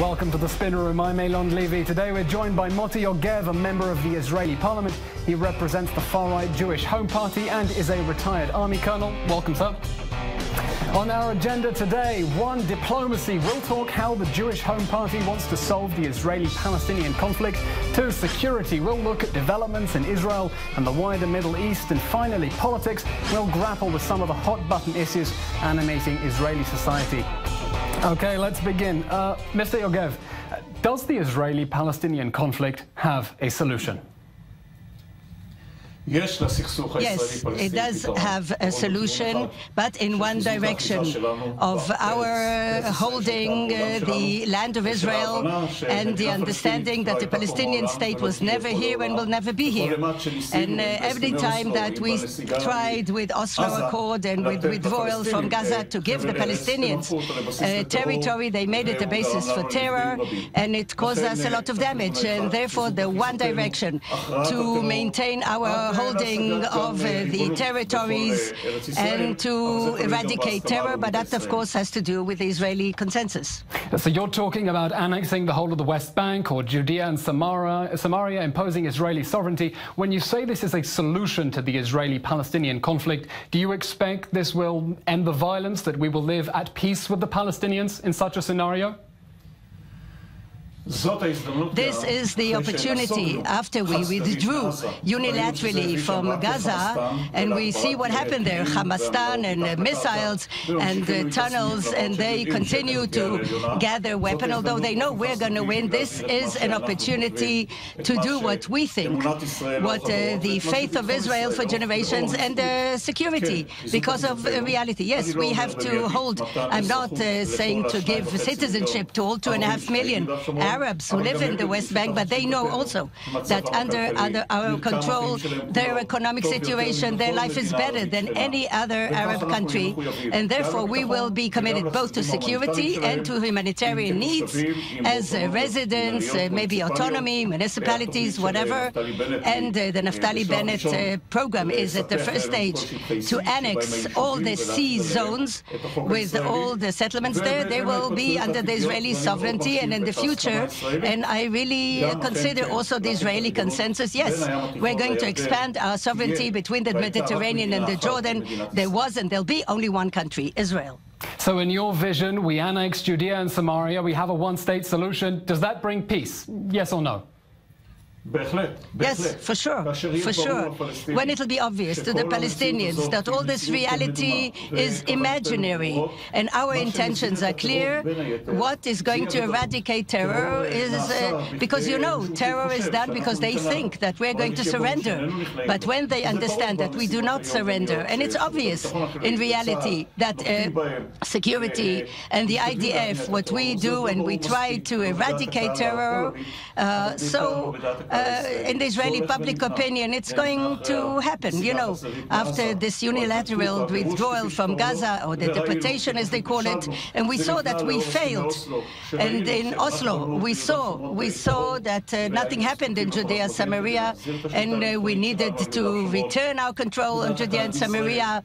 Welcome to the Spin Room. I'm Eylon Levy. Today we're joined by Moti Yogev, a member of the Israeli parliament. He represents the far-right Jewish Home Party and is a retired army colonel. Welcome, sir. On our agenda today, one, diplomacy. We'll talk how the Jewish Home Party wants to solve the Israeli-Palestinian conflict. Two, security. We'll look at developments in Israel and the wider Middle East. And finally, politics. We'll grapple with some of the hot-button issues animating Israeli society. Okay, let's begin. Uh, Mr. Yogev, does the Israeli-Palestinian conflict have a solution? Yes, it does have a solution, but in one direction of our holding uh, the land of Israel and the understanding that the Palestinian state was never here and will never be here. And uh, every time that we tried with Oslo Accord and with withdrawal from Gaza to give the Palestinians uh, territory, they made it the basis for terror, and it caused us a lot of damage. And therefore, the one direction to maintain our holding of uh, the territories and to eradicate terror, but that, of course, has to do with the Israeli consensus. So you're talking about annexing the whole of the West Bank or Judea and Samaria, Samaria imposing Israeli sovereignty. When you say this is a solution to the Israeli-Palestinian conflict, do you expect this will end the violence, that we will live at peace with the Palestinians in such a scenario? This is the opportunity after we withdrew unilaterally from Gaza and we see what happened there, Hamastan and uh, missiles and uh, tunnels and they continue to gather weapons although they know we're going to win. This is an opportunity to do what we think, what uh, the faith of Israel for generations and uh, security because of reality. Yes, we have to hold, I'm not uh, saying to give citizenship to all two and a half million. Arabs who live in the West Bank, but they know also that under, under our control, their economic situation, their life is better than any other Arab country. And therefore, we will be committed both to security and to humanitarian needs as uh, residents, uh, maybe autonomy, municipalities, whatever. And uh, the Naftali Bennett uh, program is at the first stage to annex all the C zones with all the settlements there. They will be under the Israeli sovereignty, and in the future, and I really consider also the Israeli consensus. Yes, we're going to expand our sovereignty between the Mediterranean and the Jordan. There was and there'll be only one country, Israel. So in your vision, we annex Judea and Samaria, we have a one-state solution. Does that bring peace? Yes or no? Yes, for sure, for sure. When it will be obvious to the Palestinians that all this reality is imaginary and our intentions are clear, what is going to eradicate terror is, uh, because you know, terror is done because they think that we're going to surrender. But when they understand that we do not surrender, and it's obvious in reality that uh, security and the IDF, what we do and we try to eradicate terror, uh, so in the Israeli public opinion, it's going to happen. You know, after this unilateral withdrawal from Gaza, or the deportation as they call it, and we saw that we failed. And in Oslo, we saw we saw that uh, nothing happened in Judea, Samaria, and uh, we needed to return our control on Judea and Samaria.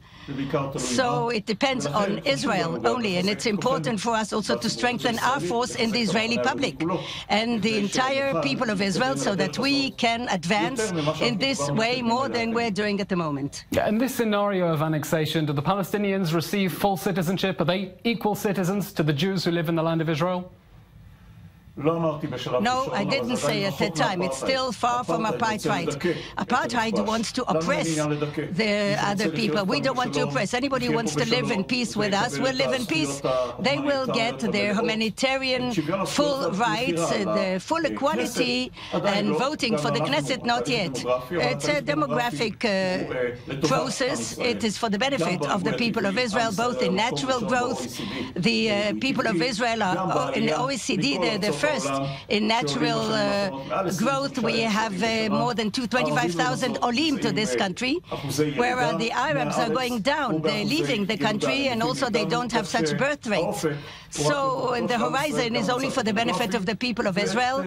So it depends on Israel only, and it's important for us also to strengthen our force in the Israeli public and the entire people of Israel so that we can advance in this way more than we're doing at the moment. In this scenario of annexation, do the Palestinians receive full citizenship? Are they equal citizens to the Jews who live in the land of Israel? No, I didn't say at that time. It's still far from apartheid. Apartheid wants to oppress the other people. We don't want to oppress. Anybody who wants to live in peace with us will live in peace. They will get their humanitarian full rights, the full equality, and voting for the Knesset, not yet. It's a demographic uh, process. It is for the benefit of the people of Israel, both in natural growth. The uh, people of Israel are in the OECD, they're the first in natural uh, growth. We have uh, more than 25,000 olim to this country, where uh, the Arabs are going down. They're leaving the country, and also they don't have such birth rates. So and the horizon is only for the benefit of the people of Israel,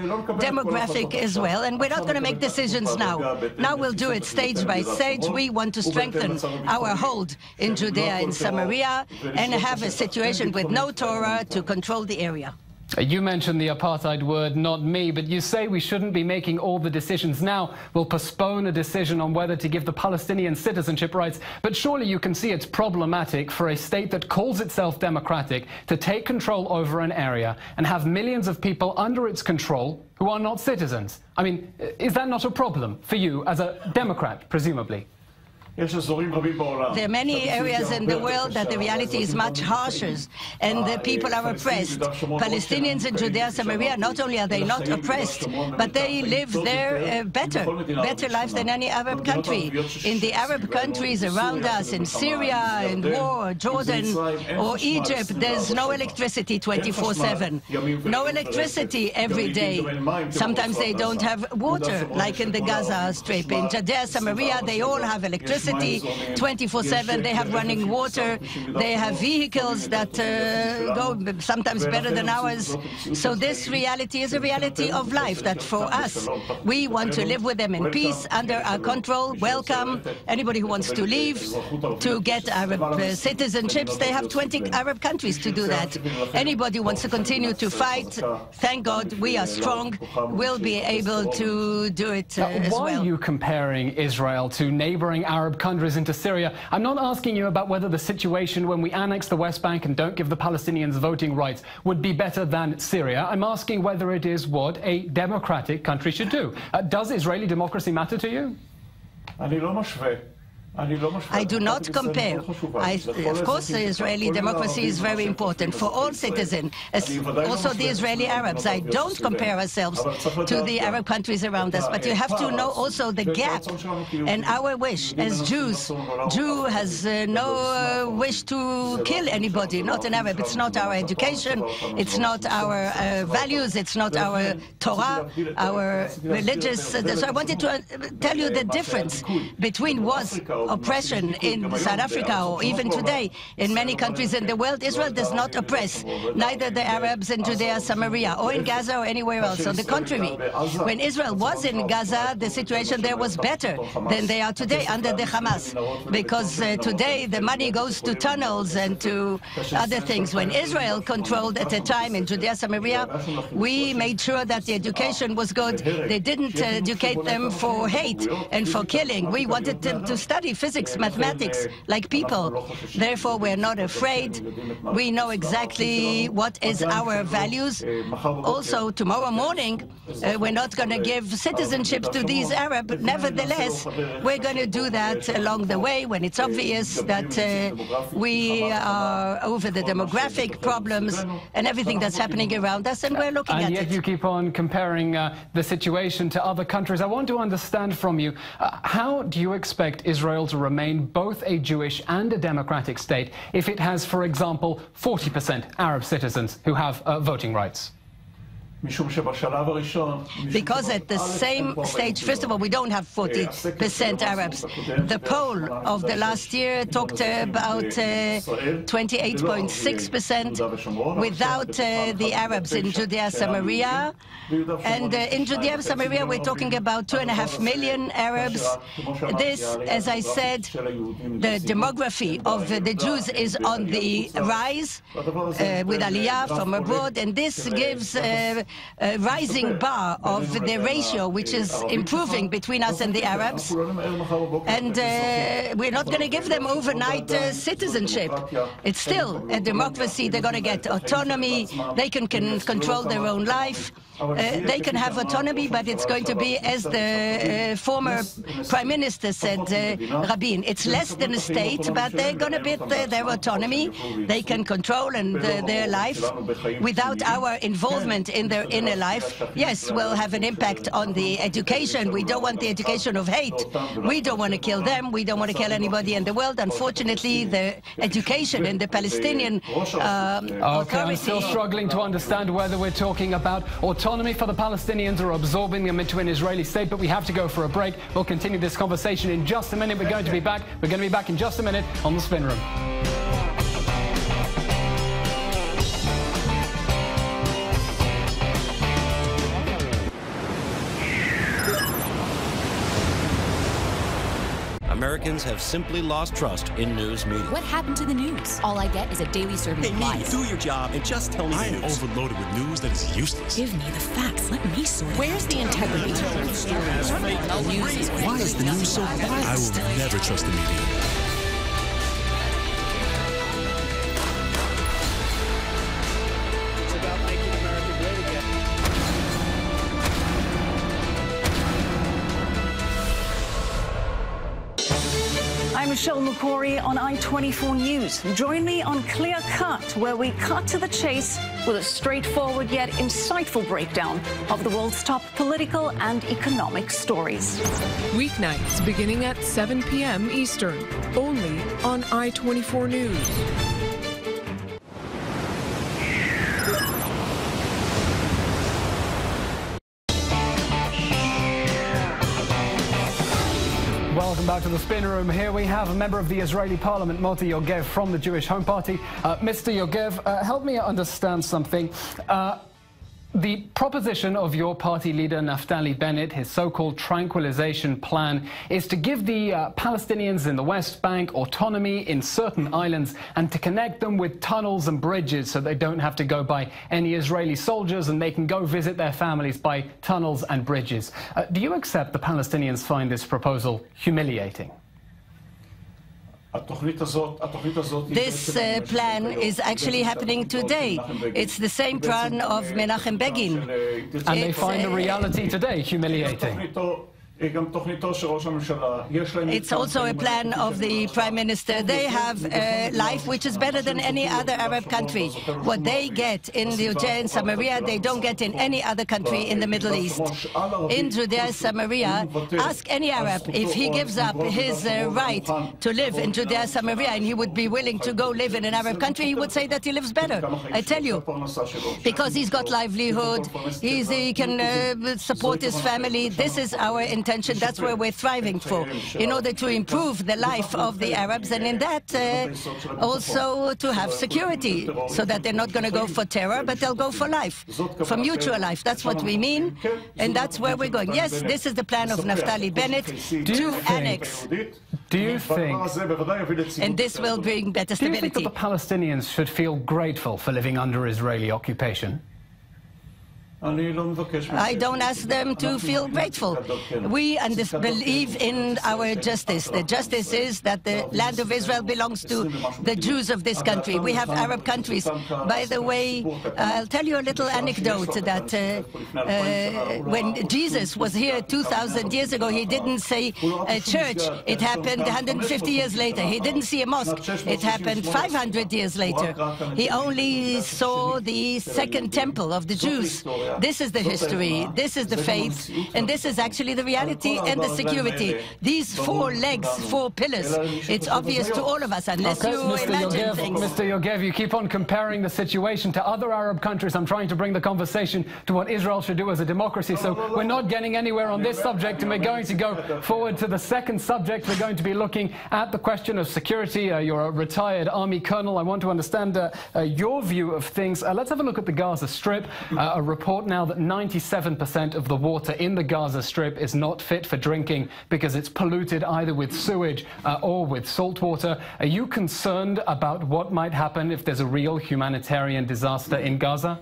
demographic as well. And we're not going to make decisions now. Now we'll do it stage by stage. We want to strengthen our hold in Judea and Samaria and have a situation with no Torah to control the area. You mentioned the apartheid word, not me, but you say we shouldn't be making all the decisions now. We'll postpone a decision on whether to give the Palestinians citizenship rights. But surely you can see it's problematic for a state that calls itself democratic to take control over an area and have millions of people under its control who are not citizens. I mean, is that not a problem for you as a Democrat, presumably? There are many areas in the world that the reality is much harsher and the people are oppressed. Palestinians in Judea and Samaria, not only are they not oppressed, but they live there uh, better, better lives than any Arab country. In the Arab countries around us, in Syria, in war, Jordan or Egypt, there's no electricity 24-7. No electricity every day. Sometimes they don't have water, like in the Gaza Strip. In Judea Samaria, they all have electricity electricity 24-7. They have running water. They have vehicles that uh, go sometimes better than ours. So this reality is a reality of life that for us, we want to live with them in peace, under our control, welcome anybody who wants to leave, to get Arab uh, citizenships. They have 20 Arab countries to do that. Anybody who wants to continue to fight, thank God we are strong, will be able to do it uh, as well. Why are you comparing Israel to neighboring Arab Arab countries into Syria. I'm not asking you about whether the situation when we annex the West Bank and don't give the Palestinians voting rights would be better than Syria. I'm asking whether it is what a democratic country should do. Uh, does Israeli democracy matter to you? I do not compare. I, of course, the Israeli democracy is very important for all citizens, also the Israeli Arabs. I don't compare ourselves to the Arab countries around us, but you have to know also the gap. And our wish as Jews. Jew has uh, no uh, wish to kill anybody, not an Arab. It's not our education, it's not our uh, values, it's not our Torah, our religious. so I wanted to uh, tell you the difference between was oppression in South Africa or even today in many countries in the world, Israel does not oppress neither the Arabs in Judea, Samaria, or in Gaza or anywhere else. On the contrary, when Israel was in Gaza, the situation there was better than they are today under the Hamas, because uh, today the money goes to tunnels and to other things. When Israel controlled at the time in Judea, Samaria, we made sure that the education was good. They didn't educate them for hate and for killing. We wanted them to study physics, mathematics, like people. Therefore, we're not afraid. We know exactly what is our values. Also, tomorrow morning, uh, we're not going to give citizenship to these Arabs. Nevertheless, we're going to do that along the way when it's obvious that uh, we are over the demographic problems and everything that's happening around us, and we're looking and at it. And yet you keep on comparing uh, the situation to other countries. I want to understand from you, uh, how do you expect Israel Israel to remain both a Jewish and a democratic state if it has, for example, 40% Arab citizens who have uh, voting rights? Because at the same stage, first of all, we don't have 40% Arabs. The poll of the last year talked about 28.6% uh, without uh, the Arabs in Judea, Samaria. And uh, in Judea, Samaria, we're talking about two and a half million Arabs. This, as I said, the demography of the Jews is on the rise uh, with Aliyah from abroad, and this gives uh, rising bar of the ratio, which is improving between us and the Arabs. And uh, we're not going to give them overnight uh, citizenship. It's still a democracy. They're going to get autonomy. They can, can control their own life. Uh, they can have autonomy, but it's going to be, as the uh, former prime minister said, uh, Rabin, it's less than a state, but they're going to get their autonomy. They can control and their life without our involvement in their inner life. Yes, will have an impact on the education. We don't want the education of hate. We don't want to kill them. We don't want to kill anybody in the world. Unfortunately, the education in the Palestinian um, okay, authority... I'm still struggling to understand whether we're talking about autonomy autonomy for the Palestinians or absorbing them into an Israeli state, but we have to go for a break. We'll continue this conversation in just a minute. We're going to be back. We're going to be back in just a minute on the spin room. Americans have simply lost trust in news media. What happened to the news? All I get is a daily serving hey, of lies. do your job and just tell me I the am news. overloaded with news that is useless. Give me the facts. Let me sort it. Where's the integrity? News is Why is the news so biased? I will never trust the media. Michelle Makori on I-24 News. Join me on Clear Cut, where we cut to the chase with a straightforward yet insightful breakdown of the world's top political and economic stories. Weeknights beginning at 7 p.m. Eastern, only on I-24 News. To the spin room. Here we have a member of the Israeli parliament, Moti Yogev, from the Jewish Home Party. Uh, Mr. Yogev, uh, help me understand something. Uh, the proposition of your party leader, Naftali Bennett, his so-called tranquilization plan, is to give the uh, Palestinians in the West Bank autonomy in certain islands and to connect them with tunnels and bridges so they don't have to go by any Israeli soldiers and they can go visit their families by tunnels and bridges. Uh, do you accept the Palestinians find this proposal humiliating? This uh, plan is actually happening today. It's the same plan of Menachem Begin. And they find the uh, reality today humiliating. It's also a plan of the Prime Minister. They have a life which is better than any other Arab country. What they get in Judea and Samaria, they don't get in any other country in the Middle East. In Judea and Samaria, ask any Arab if he gives up his uh, right to live in Judea and Samaria and he would be willing to go live in an Arab country, he would say that he lives better. I tell you. Because he's got livelihood, he's, he can uh, support his family. This is our intention. That's where we're thriving for, in order to improve the life of the Arabs, and in that uh, also to have security, so that they're not going to go for terror, but they'll go for life, for mutual life. That's what we mean, and that's where we're going. Yes, this is the plan of Naftali Bennett to annex, Do you think and this will bring better stability? Do you think that stability. the Palestinians should feel grateful for living under Israeli occupation? I don't ask them to feel grateful. We believe in our justice. The justice is that the land of Israel belongs to the Jews of this country. We have Arab countries. By the way, I'll tell you a little anecdote that uh, uh, when Jesus was here 2,000 years ago, he didn't say a church. It happened 150 years later. He didn't see a mosque. It happened 500 years later. He only saw the second temple of the Jews. This is the history, this is the faith, and this is actually the reality and the security. These four legs, four pillars, it's obvious to all of us, unless Okay, you Mr. imagine Yogev, things. Mr. Yogev, you keep on comparing the situation to other Arab countries. I'm trying to bring the conversation to what Israel should do as a democracy. So we're not getting anywhere on this subject, and we're going to go forward to the second subject. We're going to be looking at the question of security. Uh, you're a retired army colonel. I want to understand uh, uh, your view of things. Uh, let's have a look at the Gaza Strip. Uh, a report now that 97% of the water in the Gaza Strip is not fit for drinking because it's polluted either with sewage uh, or with salt water. Are you concerned about what might happen if there's a real humanitarian disaster in Gaza?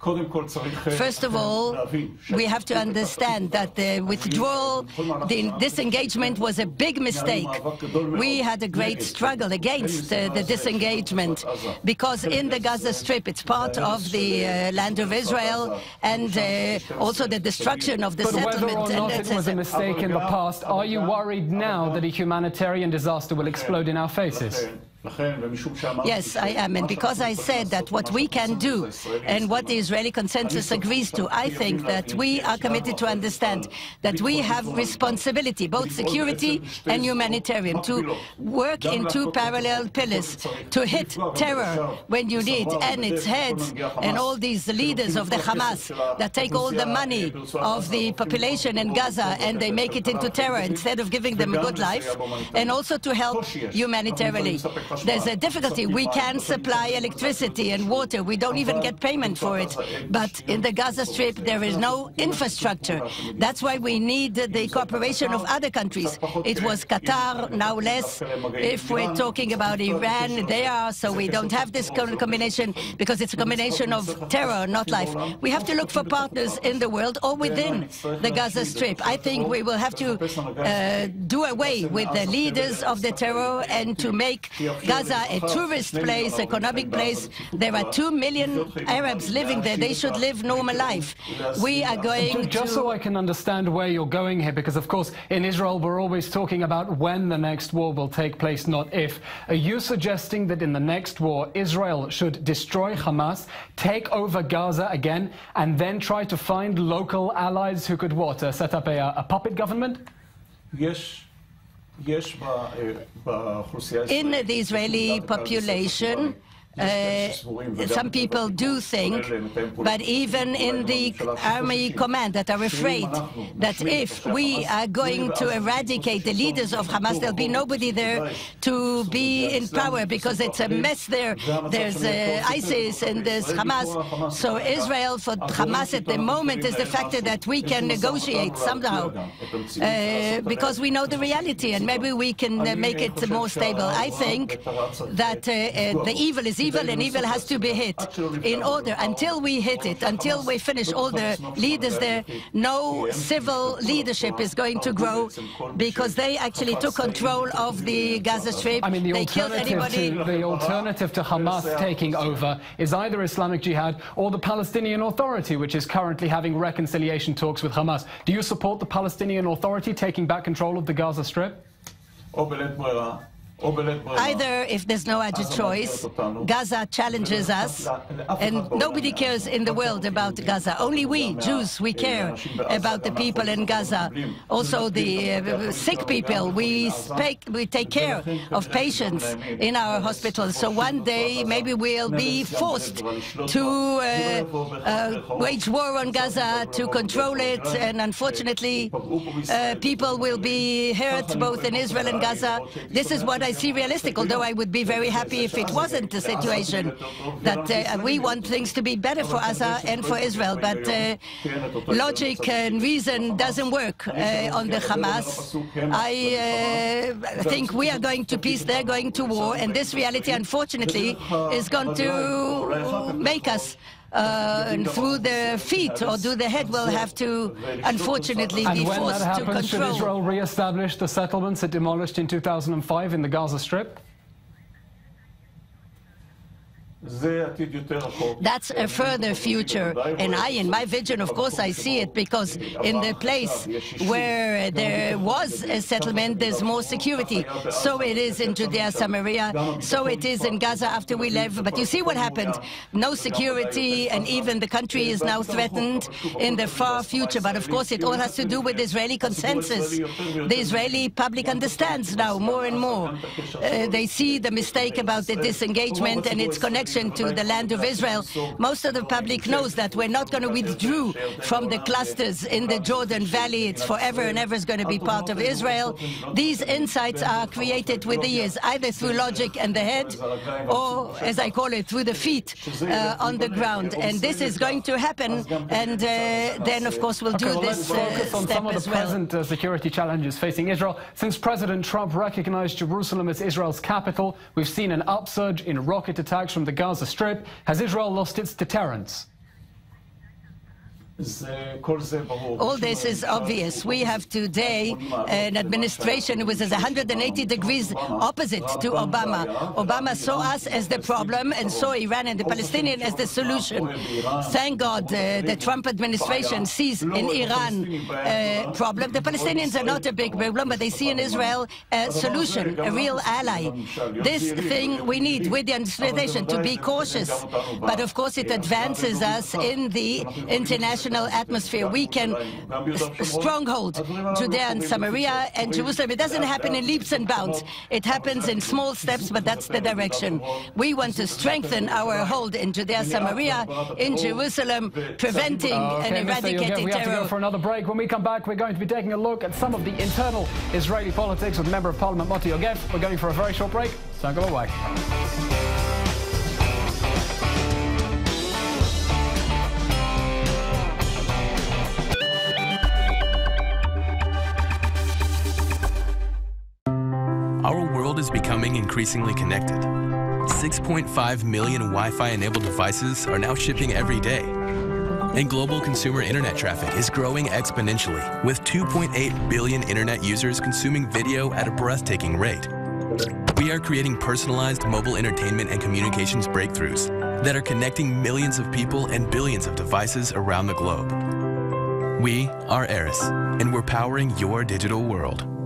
First of all, we have to understand that the withdrawal, the disengagement was a big mistake. We had a great struggle against uh, the disengagement because in the Gaza Strip it's part of the uh, land of Israel and uh, also the destruction of the But whether or and not it. that's- was a mistake in the past, are you worried now that a humanitarian disaster will explode in our faces? Yes, I am. And because I said that what we can do and what the Israeli consensus agrees to, I think that we are committed to understand that we have responsibility, both security and humanitarian, to work in two parallel pillars, to hit terror when you need, and its heads, and all these leaders of the Hamas that take all the money of the population in Gaza and they make it into terror instead of giving them a good life, and also to help humanitarily. There's a difficulty. We can supply electricity and water. We don't even get payment for it. But in the Gaza Strip, there is no infrastructure. That's why we need the cooperation of other countries. It was Qatar, now less. If we're talking about Iran, they are, so we don't have this combination because it's a combination of terror, not life. We have to look for partners in the world or within the Gaza Strip. I think we will have to uh, do away with the leaders of the terror and to make Gaza a tourist place, economic place. There are two million Arabs living there. They should live normal life. We are going Just to... so I can understand where you're going here, because of course in Israel we're always talking about when the next war will take place, not if. Are you suggesting that in the next war Israel should destroy Hamas, take over Gaza again, and then try to find local allies who could what, uh, set up a, a puppet government? יש, in the Israeli population, uh, some people do think, but even in the army command that are afraid that if we are going to eradicate the leaders of Hamas, there'll be nobody there to be in power because it's a mess there. There's uh, ISIS and there's Hamas. So Israel for Hamas at the moment is the factor that we can negotiate somehow uh, because we know the reality and maybe we can make it more stable. I think that uh, uh, the evil is evil and evil has to be hit in order until we hit it, until we finish all the leaders there, no civil leadership is going to grow because they actually took control of the Gaza Strip. I mean, the they killed alternative, anybody. to, the alternative to Hamas taking over is either Islamic Jihad or the Palestinian Authority, which is currently having reconciliation talks with Hamas. Do you support the Palestinian Authority taking back control of the Gaza Strip? Either if there's no other choice, Gaza challenges us, and nobody cares in the world about Gaza. Only we, Jews, we care about the people in Gaza. Also the uh, sick people, we, speak, we take care of patients in our hospitals. So one day maybe we'll be forced to uh, uh, wage war on Gaza, to control it, and unfortunately uh, people will be hurt both in Israel and Gaza. This is what I see realistic, although I would be very happy if it wasn't the situation. That uh, we want things to be better for Gaza and for Israel, but uh, logic and reason doesn't work uh, on the Hamas. I uh, think we are going to peace, they're going to war, and this reality, unfortunately, is going to make us uh, through the feet or do the head will have to, unfortunately, be And when forced that to happens, should. Israel re-establish the settlements it demolished in 2005 in the Gaza Strip? That's a further future. And I, in my vision, of course, I see it because in the place where there was a settlement, there's more security. So it is in Judea, Samaria. So it is in Gaza after we left. But you see what happened. No security, and even the country is now threatened in the far future. But of course, it all has to do with Israeli consensus. The Israeli public understands now more and more. Uh, they see the mistake about the disengagement and its connection to the land of Israel. Most of the public knows that we're not going to withdraw from the clusters in the Jordan Valley. It's forever and ever is going to be part of Israel. These insights are created with the years, either through logic and the head, or, as I call it, through the feet uh, on the ground. And this is going to happen. And uh, then, of course, we'll Okay, do well, this uh, on step some of the well. present uh, security challenges facing Israel. Since President Trump recognized Jerusalem as Israel's capital, we've seen an upsurge in rocket attacks from the Gaza Strip. Has Israel lost its deterrence? All this is obvious. We have today an administration which is 180 degrees opposite to Obama. Obama saw us as the problem and saw Iran and the Palestinian as the solution. Thank God uh, the Trump administration sees in Iran a problem. The Palestinians are not a big problem, but they see in Israel a solution, a real ally. This thing we need with the administration to be cautious. But of course it advances us in the international international atmosphere, we can stronghold Judea and Samaria and Jerusalem. It doesn't happen in leaps and bounds. It happens in small steps, but that's the direction. We want to strengthen our hold in Judea, Samaria, in Jerusalem, preventing Okay, and eradicating Yogev, we have to go terror. for another break. When we come back, we're going to be taking a look at some of the internal Israeli politics with Member of Parliament Moti Yogev. We're going for a very short break, so don't go away. Is becoming increasingly connected. 6.5 million Wi Fi enabled devices are now shipping every day. And global consumer internet traffic is growing exponentially, with 2.8 billion internet users consuming video at a breathtaking rate. We are creating personalized mobile entertainment and communications breakthroughs that are connecting millions of people and billions of devices around the globe. We are ARRIS, and we're powering your digital world.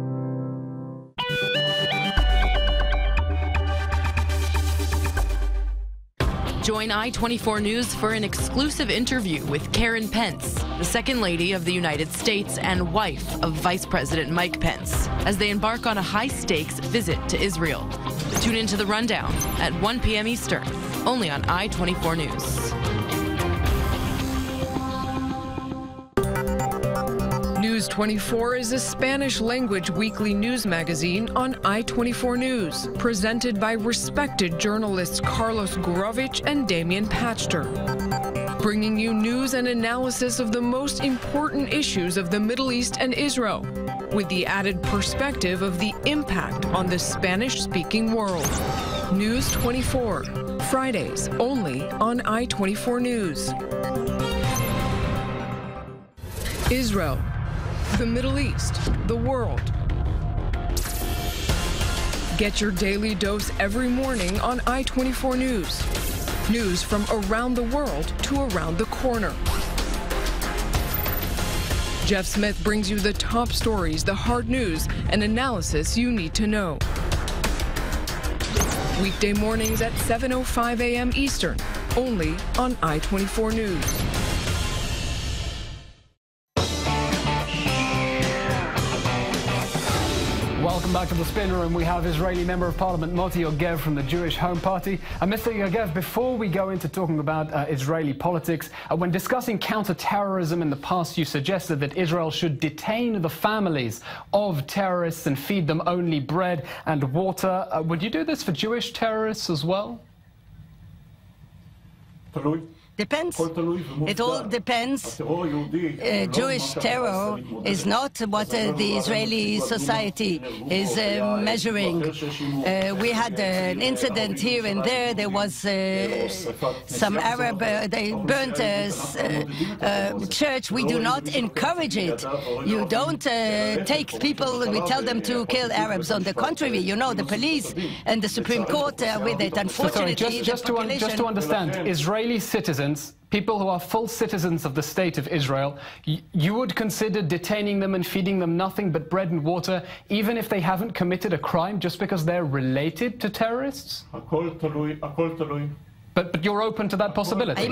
Join I 24 News for an exclusive interview with Karen Pence, the Second Lady of the United States and wife of Vice President Mike Pence, as they embark on a high stakes visit to Israel. Tune into the rundown at 1 p.m. Eastern, only on I 24 News. News 24 is a Spanish language weekly news magazine on I24 News, presented by respected journalists Carlos Gurovich and Damian Pachter. Bringing you news and analysis of the most important issues of the Middle East and Israel, with the added perspective of the impact on the Spanish speaking world. News 24, Fridays only on I24 News. Israel, the Middle East, the world. Get your daily dose every morning on I24 News. News from around the world to around the corner. Jeff Smith brings you the top stories, the hard news, and analysis you need to know. Weekday mornings at 7:05 a.m. Eastern, only on I24 News. Welcome back to the spin room. We have Israeli Member of Parliament Moti Yogev from the Jewish Home Party. Uh, and Mr. Yogev, before we go into talking about uh, Israeli politics, uh, when discussing counter-terrorism in the past, you suggested that Israel should detain the families of terrorists and feed them only bread and water. Uh, would you do this for Jewish terrorists as well? Hello. Depends. It all depends. Uh, Jewish terror is not what uh, the Israeli society is uh, measuring. Uh, we had uh, an incident here and there. There was uh, some Arab, they burnt a um, church. We do not encourage it. You don't take people, we tell them to kill Arabs. On the contrary, you know, the police and the Supreme Court are with it. Unfortunately, so sorry, just, just, to, just to understand, Israeli citizens people who are full citizens of the state of Israel, you would consider detaining them and feeding them nothing but bread and water, even if they haven't committed a crime, just because they're related to terrorists? But, but you're open to that possibility?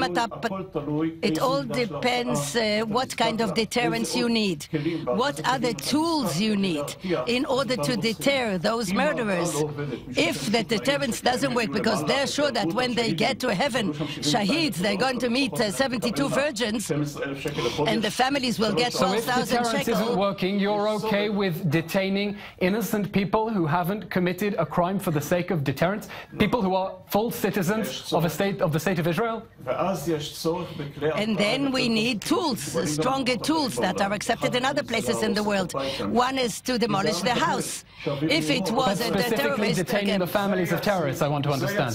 It all depends uh, what kind of deterrence you need, what are the tools you need in order to deter those murderers. If the deterrence doesn't work, because they're sure that when they get to heaven, shaheeds, they're going to meet uh, 72 virgins, and the families will get so 12,000 shekels. isn't working, you're okay with detaining innocent people who haven't committed a crime for the sake of deterrence, people who are full citizens of a state of the state of Israel. And then we need tools, stronger tools that are accepted in other places in the world. One is to demolish the house. If it was a, terrorist. terrorist, detaining the families of terrorists, I want to understand.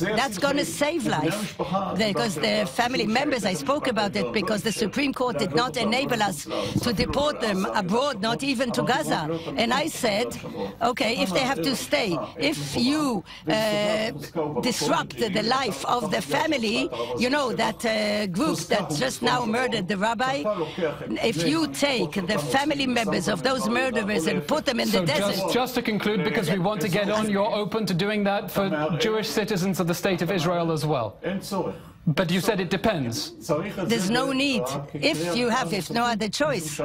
That's going to save life because the family members, I spoke about it, because the Supreme Court did not enable us to deport them abroad, not even to Gaza. And I said, okay, if they have to stay, if you uh, disrupt the life of the family, you know, that uh, group that just now murdered the rabbi, if you take the family members of those murderers and put them in so the desert. Just, just to conclude, because we want to get on, you're open to doing that for Jewish citizens of the State of Israel as well. But you said it depends. There's no need, if you have, if no other choice,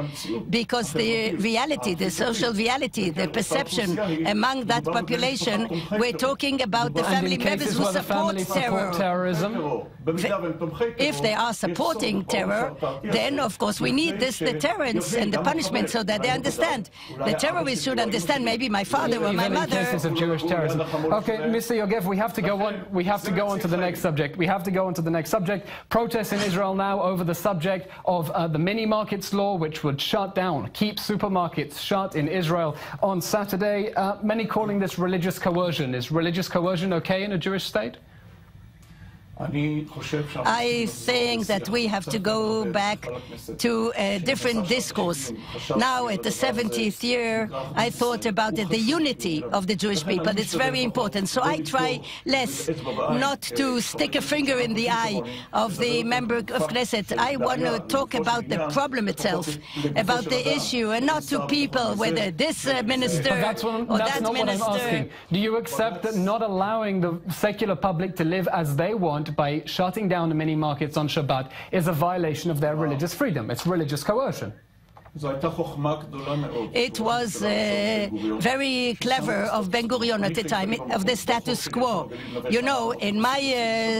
because the reality, the social reality, the perception among that population, we're talking about the family members who support terror. terrorism. If they are supporting terror, then of course we need this deterrence and the punishment so that they understand. The terrorists should understand. Maybe my father or my Even in mother. cases of Jewish terrorism. Okay, Mr. Yogev, we have to go on. We have to go on to the next subject. We have to go on to the next subject. Protests in Israel now over the subject of uh, the mini markets law, which would shut down, keep supermarkets shut in Israel on Saturday. Uh, many calling this religious coercion. Is religious coercion okay in a Jewish state? I think that we have to go back to a different discourse. Now, at the 70th year, I thought about it, the unity of the Jewish people. It's very important. So I try less not to stick a finger in the eye of the member of Knesset. I want to talk about the problem itself, about the issue, and not to people, whether this uh, minister But that's, what, or that's that not minister. what I'm asking. Do you accept that not allowing the secular public to live as they want by shutting down the mini markets on Shabbat is a violation of their religious freedom? It's religious coercion. It was uh, very clever of Ben Gurion at the time, of the status quo. You know, in my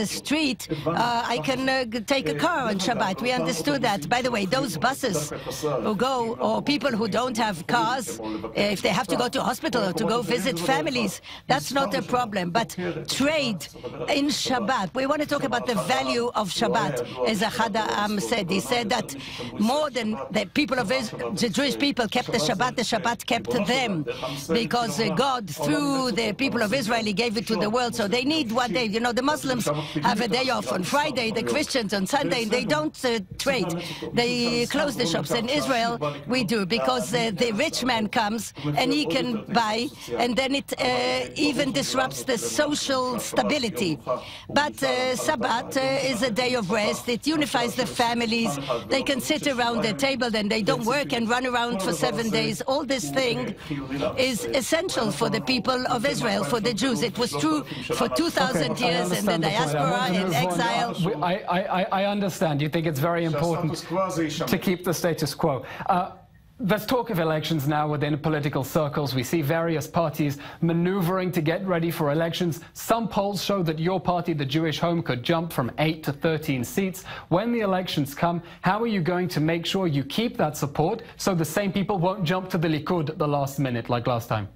uh, street, uh, I can uh, take a car on Shabbat. We understood that. By the way, those buses who go, or people who don't have cars, if they have to go to hospital or to go visit families, that's not a problem. But trade in Shabbat, we want to talk about the value of Shabbat, as Ahad Ha'am said. He said that more than the people of Israel, the Jewish people kept the Shabbat, the Shabbat kept them, because uh, God, through the people of Israel, He gave it to the world. So they need one day. You know, the Muslims have a day off on Friday, the Christians on Sunday. And they don't uh, trade. They close the shops. In Israel, we do, because uh, the rich man comes and he can buy, and then it uh, even disrupts the social stability. But uh, Sabbath uh, is a day of rest. It unifies the families. They can sit around the table and they don't work and run around for seven days. All this thing is essential for the people of Israel, for the Jews. It was true for 2,000 I years in the understand the point. I diaspora, in exile. I, I, I- I understand. You think it's very important to keep the status quo. Uh, there's talk of elections now within political circles. We see various parties maneuvering to get ready for elections. Some polls show that your party, the Jewish Home, could jump from 8 to 13 seats. When the elections come, how are you going to make sure you keep that support so the same people won't jump to the Likud at the last minute like last time?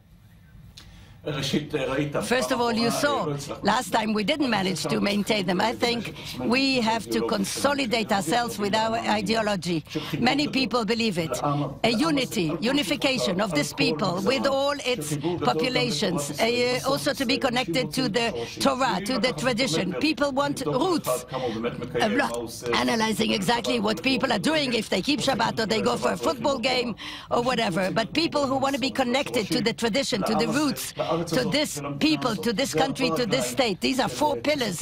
First of all, you saw last time we didn't manage to maintain them. I think we have to consolidate ourselves with our ideology. Many people believe it. A unity, unification of this people with all its populations, uh, also to be connected to the Torah, to the tradition. People want roots. I'm not analyzing exactly what people are doing, if they keep Shabbat or they go for a football game or whatever, but people who want to be connected to the tradition, to the roots, to this people, to this country, to this state. These are four pillars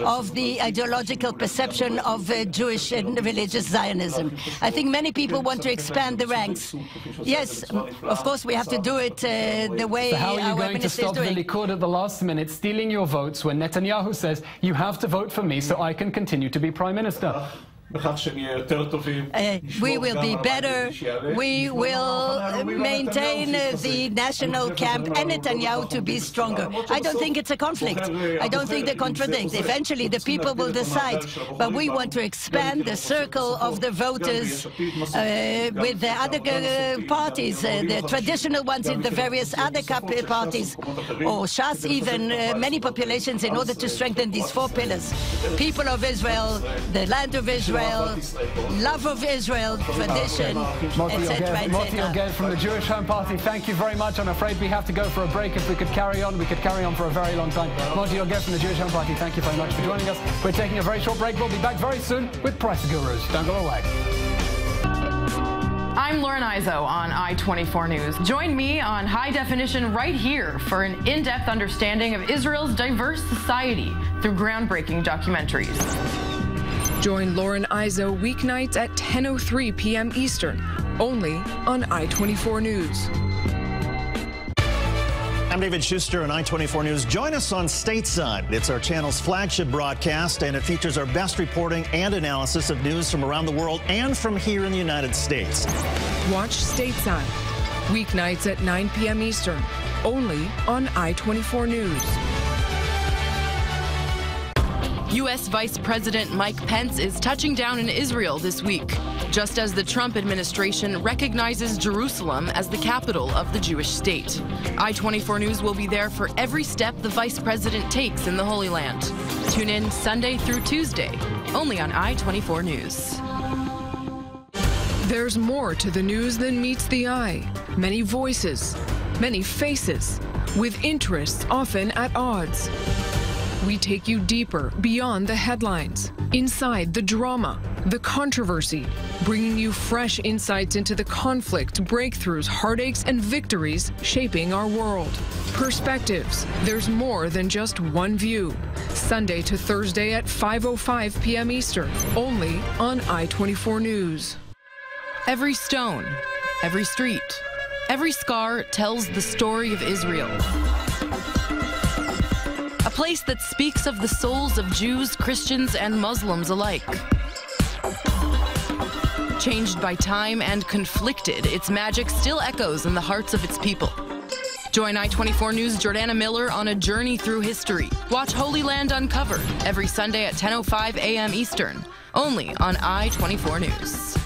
of the ideological perception of uh, Jewish and religious Zionism. I think many people want to expand the ranks. Yes, of course, we have to do it uh, the way So how are you our going to minister is stop the doing. Likud at the last minute stealing your votes when Netanyahu says you have to vote for me so I can continue to be prime minister? Uh, we will be better. We will maintain uh, the national camp and Netanyahu to be stronger. I don't think it's a conflict. I don't think they contradict. Eventually, the people will decide. But we want to expand the circle of the voters uh, with the other uh, parties, uh, the traditional ones in the various other parties, or Shas even, uh, many populations, in order to strengthen these four pillars. People of Israel, the land of Israel, love of Israel, tradition, etc., Yogev, Moti etc. Yogev from the Jewish Home Party, thank you very much. I'm afraid we have to go for a break. If we could carry on, we could carry on for a very long time. Moti Yogev from the Jewish Home Party, thank you very much for joining us. We're taking a very short break. We'll be back very soon with Price Gurus. Don't go away. I'm Lauren Izso on I-24 News. Join me on high definition right here for an in-depth understanding of Israel's diverse society through groundbreaking documentaries. Join Lauren Izso weeknights at 10:03 p.m. Eastern, only on I-24 News. I'm David Shuster on I-24 News. Join us on Stateside. It's our channel's flagship broadcast, and it features our best reporting and analysis of news from around the world and from here in the United States. Watch Stateside, weeknights at 9 p.m. Eastern, only on I-24 News. U.S. Vice President Mike Pence is touching down in Israel this week, just as the Trump administration recognizes Jerusalem as the capital of the Jewish state. I 24 News will be there for every step the vice president takes in the Holy Land. Tune in Sunday through Tuesday, only on I 24 News. There's more to the news than meets the eye. Many voices, many faces, with interests often at odds. We take you deeper beyond the headlines, inside the drama, the controversy, bringing you fresh insights into the conflict, breakthroughs, heartaches, and victories shaping our world. Perspectives. There's more than just one view. Sunday to Thursday at 5:05 p.m. Eastern, only on I24 News. Every stone, every street, every scar tells the story of Israel. A place that speaks of the souls of Jews, Christians, and Muslims alike. Changed by time and conflicted, its magic still echoes in the hearts of its people. Join I-24 News' Jordana Miller on a journey through history. Watch Holy Land Uncovered every Sunday at 10.05 a.m. Eastern, only on I-24 News.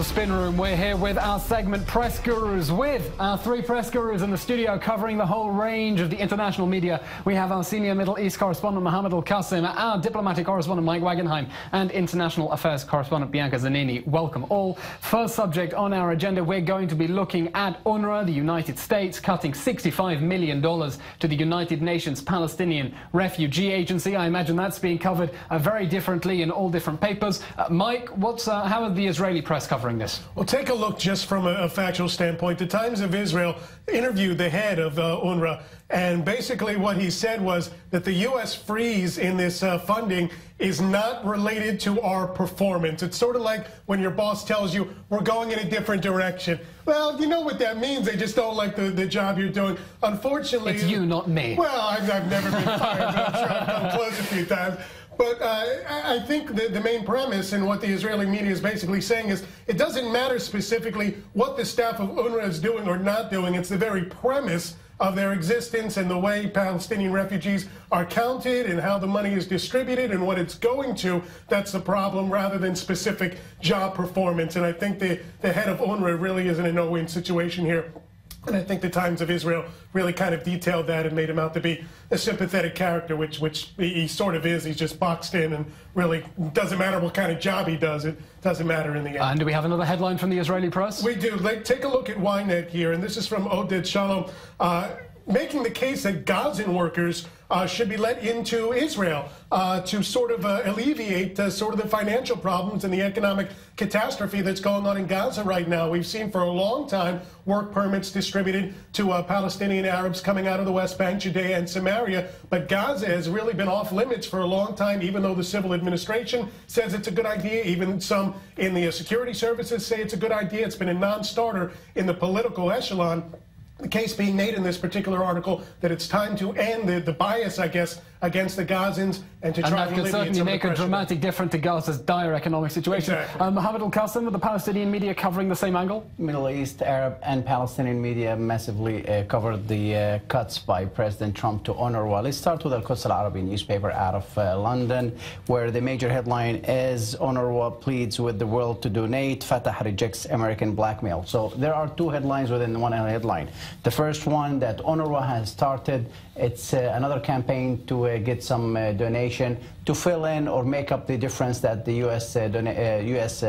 The Spin Room. We're here with our segment Press Gurus, with our three press gurus in the studio covering the whole range of the international media. We have our senior Middle East correspondent Mohammed Al Qasim, our diplomatic correspondent Mike Wagenheim, and international affairs correspondent Bianca Zanini. Welcome all. First subject on our agenda, we're going to be looking at UNRWA, the United States, cutting $65 million to the United Nations Palestinian Refugee Agency. I imagine that's being covered uh, very differently in all different papers. Uh, Mike, what's uh, how are the Israeli press covering this? Well, take a look just from a, a factual standpoint. The Times of Israel interviewed the head of uh, UNRWA, and basically what he said was that the U.S. freeze in this uh, funding is not related to our performance. It's sort of like when your boss tells you, we're going in a different direction. Well, you know what that means. They just don't like the, the job you're doing. Unfortunately... It's you, not me. Well, I've, I've never been fired, but I'm sure I've come close a few times. But uh, I think the, the main premise and what the Israeli media is basically saying is it doesn't matter specifically what the staff of UNRWA is doing or not doing. It's the very premise of their existence and the way Palestinian refugees are counted and how the money is distributed and what it's going to. That's the problem rather than specific job performance. And I think the, the head of UNRWA really is in a no-win situation here. And I think the Times of Israel really kind of detailed that and made him out to be a sympathetic character, which which he sort of is. He's just boxed in and really doesn't matter what kind of job he does. It doesn't matter in the end. And do we have another headline from the Israeli press? We do. Like, take a look at Ynet here, and this is from Oded Shalom. Uh, making the case that Gazan workers uh, should be let into Israel uh, to sort of uh, alleviate sort of the financial problems and the economic catastrophe that's going on in Gaza right now. We've seen for a long time work permits distributed to uh, Palestinian Arabs coming out of the West Bank, Judea, and Samaria, but Gaza has really been off limits for a long time, even though the civil administration says it's a good idea. Even some in the security services say it's a good idea. It's been a non-starter in the political echelon the case being made in this particular article that it's time to end the, the bias, I guess, against the Gazans and to and try that and could alleviate certainly some of the make a pressure. dramatic difference to Gaza's dire economic situation. Exactly. Uh, Mohammed Al Qasim, with the Palestinian media covering the same angle? Middle East, Arab, and Palestinian media massively uh, covered the uh, cuts by President Trump to UNRWA. Let's start with Al Quds Al Arabi newspaper out of uh, London, where the major headline is UNRWA pleads with the world to donate, Fatah rejects American blackmail. So there are two headlines within one headline. The first one that UNRWA has started, it's uh, another campaign to uh, get some uh, donation to fill in or make up the difference that the U.S. U.S.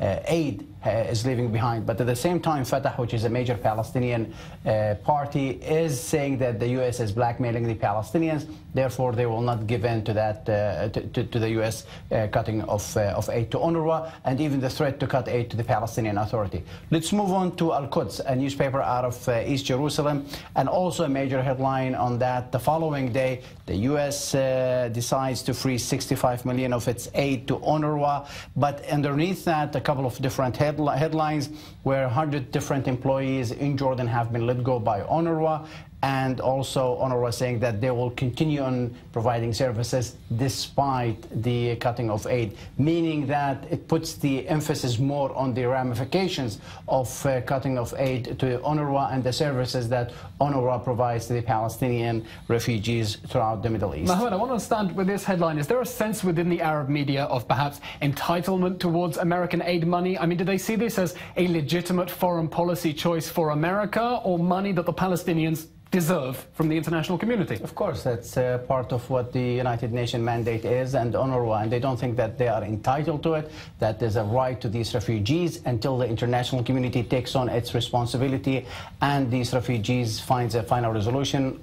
Aid is leaving behind. But at the same time, Fatah, which is a major Palestinian party, is saying that the U.S. is blackmailing the Palestinians. Therefore, they will not give in to that uh, to, to, to the U.S. Uh, cutting of, uh, of aid to UNRWA and even the threat to cut aid to the Palestinian Authority. Let's move on to Al Quds, a newspaper out of East Jerusalem, and also a major headline on that. The following day, the U.S. Decides to freeze 65 million of its aid to UNRWA, but underneath that, a couple of different headli- headlines where 100 different employees in Jordan have been let go by UNRWA and also UNRWA saying that they will continue on providing services despite the cutting of aid, meaning that it puts the emphasis more on the ramifications of uh, cutting of aid to UNRWA and the services that UNRWA provides to the Palestinian refugees throughout the Middle East. Mohammed, I want to understand with this headline, is there a sense within the Arab media of perhaps entitlement towards American aid money? I mean, do they see this as a legitimate foreign policy choice for America or money that the Palestinians deserve from the international community? Of course, that's uh, part of what the United Nations mandate is and UNRWA, and they don't think that they are entitled to it, that there's a right to these refugees until the international community takes on its responsibility and these refugees finds a final resolution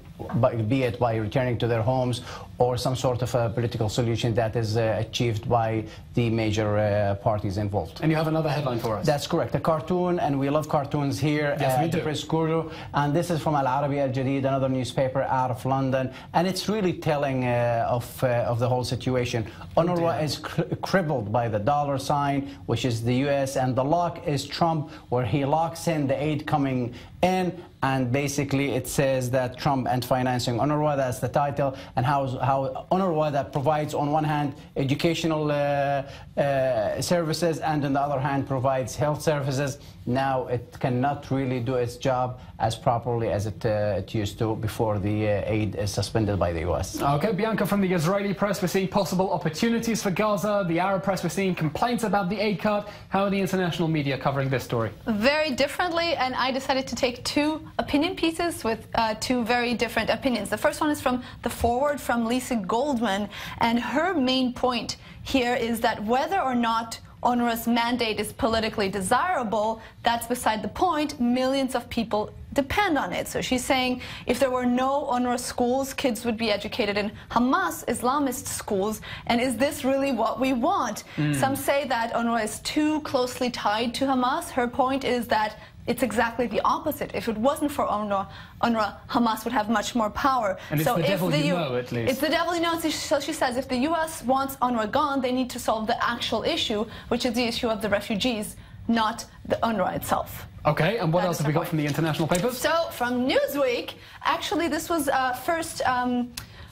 be it by returning to their homes or some sort of a political solution that is uh, achieved by the major uh, parties involved. And you have another headline for us. That's correct. A cartoon, and we love cartoons here Yes, uh, we at do. Press Guru. And this is from Al Arabi Al Jadid, another newspaper out of London. And it's really telling uh, of, uh, of the whole situation. UNRWA is cr- crippled by the dollar sign, which is the US, and the lock is Trump, where he locks in the aid coming in. And basically, it says that Trump and financing UNRWA, that's the title, and how, how UNRWA that provides, on one hand, educational uh, uh, services, and on the other hand, provides health services. Now it cannot really do its job as properly as it, uh, it used to before the uh, aid is suspended by the U.S. Okay, Bianca, from the Israeli press, we're seeing possible opportunities for Gaza. The Arab press, we're seeing complaints about the aid cut. How are the international media covering this story? very differently, and I decided to take two opinion pieces with uh, two very different opinions. The first one is from the forward from Lisa Goldman, and her main point here is that whether or not UNRWA's mandate is politically desirable, that's beside the point. Millions of people depend on it. So she's saying if there were no UNRWA schools, kids would be educated in Hamas Islamist schools. And is this really what we want? Mm. Some say that UNRWA is too closely tied to Hamas. Her point is that it's exactly the opposite. If it wasn't for UNRWA, UNRWA Hamas would have much more power. And it's so the if devil the you U- know, at least. It's the devil you know. So she says if the U.S. wants UNRWA gone, they need to solve the actual issue, which is the issue of the refugees, not the UNRWA itself. Okay, and what That else have we got from the international papers? So from Newsweek, actually, this was uh, first um,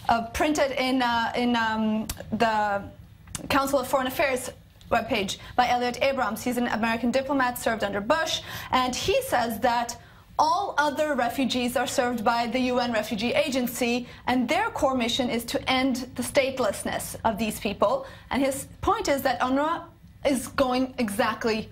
uh, printed in uh, in um, the Council of Foreign Affairs webpage by Elliot Abrams. He's an American diplomat, served under Bush, and he says that. All other refugees are served by the UN Refugee Agency, and their core mission is to end the statelessness of these people. And his point is that UNRWA is going exactly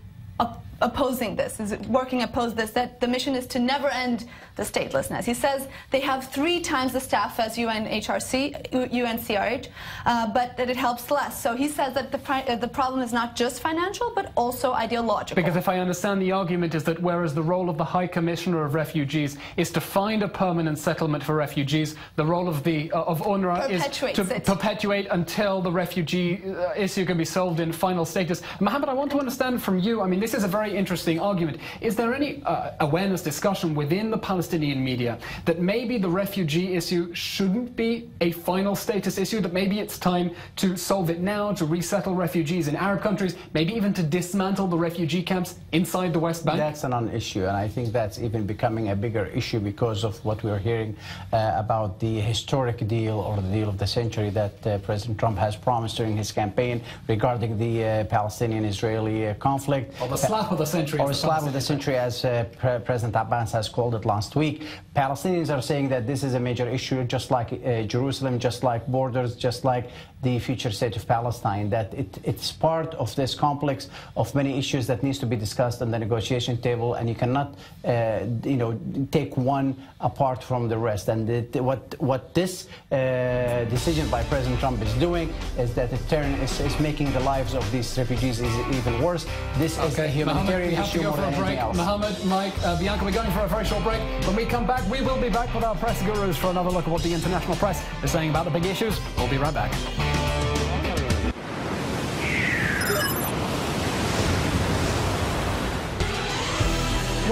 opposing this, is working opposed this, that the mission is to never end the statelessness. He says they have three times the staff as UNHRC, UNCRH, uh, but that it helps less. So he says that the, uh, the problem is not just financial, but also ideological. Because if I understand the argument is that whereas the role of the High Commissioner of Refugees is to find a permanent settlement for refugees, the role of the uh, of UNRWA is to it. perpetuate until the refugee uh, issue can be solved in final status. Mohammed, I want to understand from you. I mean, this is a very very interesting argument. Is there any uh, awareness discussion within the Palestinian media that maybe the refugee issue shouldn't be a final status issue, that maybe it's time to solve it now, to resettle refugees in Arab countries, maybe even to dismantle the refugee camps inside the West Bank? That's a non-issue, and I think that's even becoming a bigger issue because of what we're hearing uh, about the historic deal or the deal of the century that uh, President Trump has promised during his campaign regarding the uh, Palestinian-Israeli uh, conflict. Or the slap of the century. Or slap of the century, as uh, Pre President Abbas has called it last week. Palestinians are saying that this is a major issue, just like uh, Jerusalem, just like borders, just like the future state of Palestine, that it, it's part of this complex of many issues that needs to be discussed on the negotiation table, and you cannot, uh, you know, take one apart from the rest. And it, what what this uh, decision by President Trump is doing is that it turn is, is making the lives of these refugees is even worse. This okay. is a humanitarian Mohammed, issue more than anything else. Mohammed, Mike, uh, Bianca, we're going for a very short break. When we come back, we will be back with our press gurus for another look at what the international press is saying about the big issues. We'll be right back.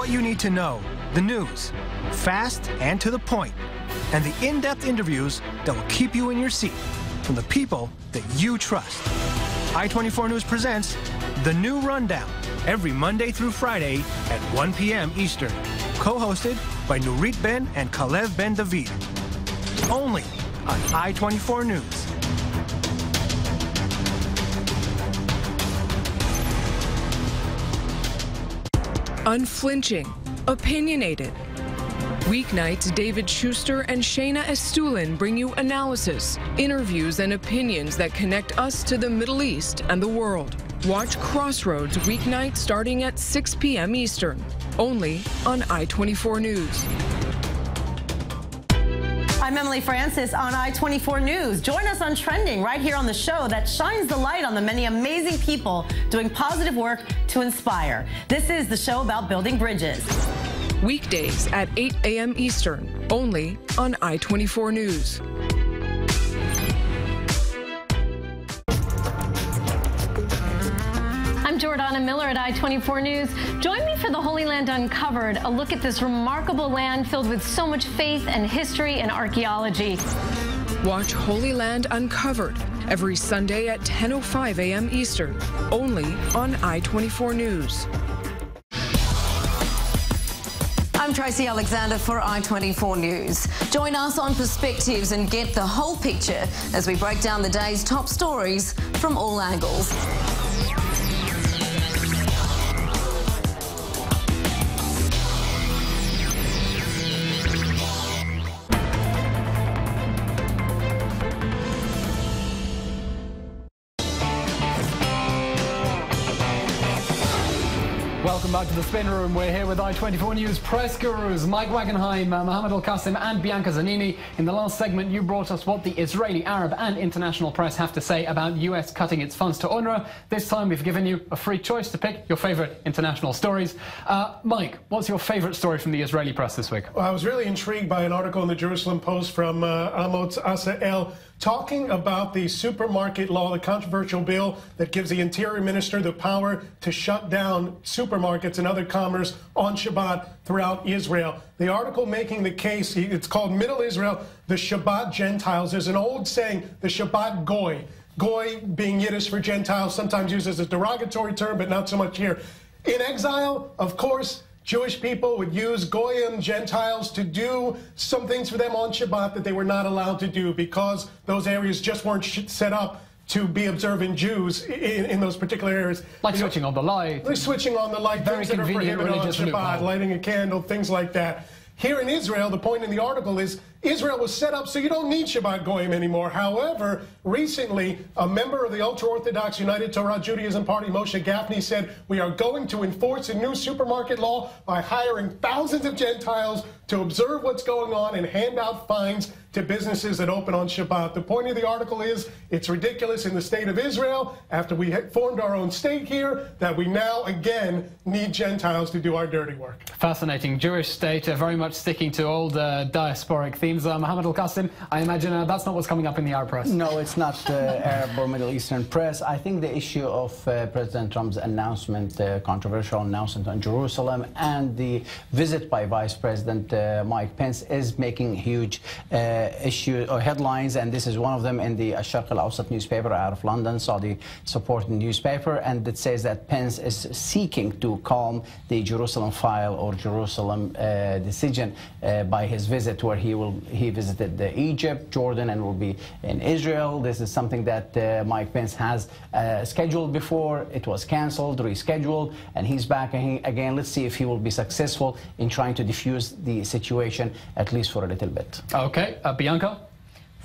What you need to know, the news, fast and to the point, and the in-depth interviews that will keep you in your seat from the people that you trust. I-24 News presents The New Rundown every Monday through Friday at 1 p.m. Eastern, co-hosted by Nurit Ben and Calev Ben David. Only on I-24 News. Unflinching, opinionated. Weeknights, David Shuster and Shayna Estulin bring you analysis, interviews, and opinions that connect us to the Middle East and the world. Watch Crossroads weeknight starting at 6 p.m. Eastern, only on I-24 News. I'm Emily Francis on I-24 News. Join us on Trending right here on the show that shines the light on the many amazing people doing positive work to inspire. This is the show about building bridges. Weekdays at 8 a.m. Eastern, only on I-24 News. I'm Jordana Miller at I-24 News. Join me for the Holy Land Uncovered, a look at this remarkable land filled with so much faith and history and archaeology. Watch Holy Land Uncovered every Sunday at 10.05 a.m. Eastern, only on I-24 News. I'm Tracy Alexander for I24 News. Join us on Perspectives and get the whole picture as we break down the day's top stories from all angles. To the Spin Room. We're here with I24 News press gurus Mike Wagenheim, uh, Mohammed Al Qasim, and Bianca Zanini. In the last segment, you brought us what the Israeli, Arab, and international press have to say about US cutting its funds to UNRWA. This time, we've given you a free choice to pick your favorite international stories. Uh, Mike, what's your favorite story from the Israeli press this week? Well, I was really intrigued by an article in the Jerusalem Post from uh, Asa-El talking about the supermarket law, the controversial bill that gives the interior minister the power to shut down supermarkets and other commerce on Shabbat throughout Israel. The article making the case, it's called Middle Israel, the Shabbat Gentiles. There's an old saying, the Shabbat Goy. Goy being Yiddish for Gentiles, sometimes used as a derogatory term, but not so much here. In exile, of course, Jewish people would use Goyim, Gentiles, to do some things for them on Shabbat that they were not allowed to do because those areas just weren't set up to be observant Jews in, in those particular areas. Like you switching know, on the light. Like switching on the light, Very things that are prohibited on Shabbat, lighting a candle, things like that. Here in Israel, the point in the article is Israel was set up so you don't need Shabbat Goyim anymore. However, recently, a member of the ultra-Orthodox United Torah Judaism Party, Moshe Gafni, said, we are going to enforce a new supermarket law by hiring thousands of Gentiles to observe what's going on and hand out fines to businesses that open on Shabbat. The point of the article is it's ridiculous in the state of Israel, after we formed our own state here, that we now again need Gentiles to do our dirty work. Fascinating. Jewish state, uh, very much sticking to old uh, diasporic themes. Teams. Uh, Mohammed Al Qasim, I imagine uh, that's not what's coming up in the Arab press. No, it's not uh, Arab or Middle Eastern press. I think the issue of uh, President Trump's announcement, uh, controversial announcement on Jerusalem, and the visit by Vice President uh, Mike Pence is making huge or headlines, and this is one of them in the Sharq al-Awsat newspaper out of London, Saudi supported newspaper, and it says that Pence is seeking to calm the Jerusalem file or Jerusalem decision by his visit where he will he visited Egypt, Jordan, and will be in Israel. This is something that uh, Mike Pence has uh, scheduled before. It was canceled, rescheduled, and he's back again. Let's see if he will be successful in trying to defuse the situation, at least for a little bit. Okay, uh, Bianca?